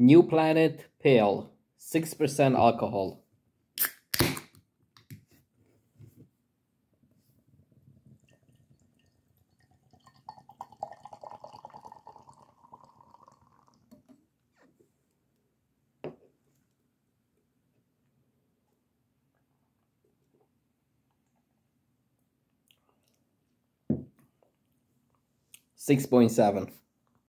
New Planet Pale, 6% alcohol. Six point seven.